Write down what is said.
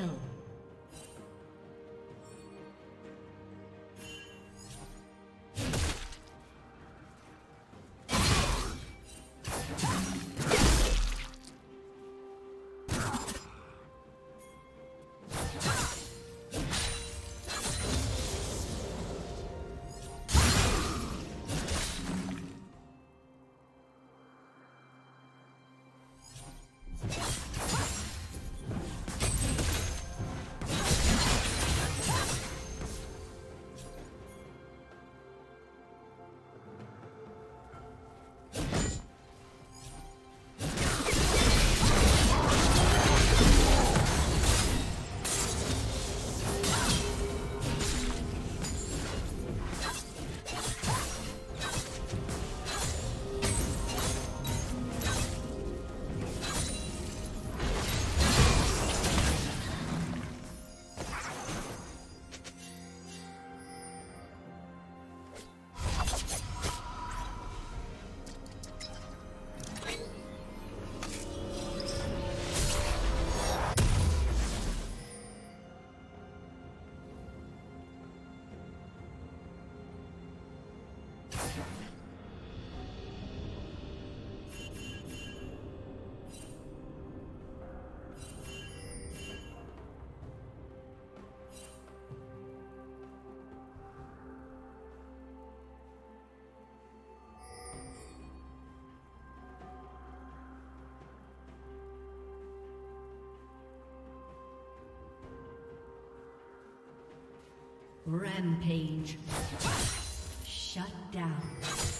Kill. Rampage. Shut down.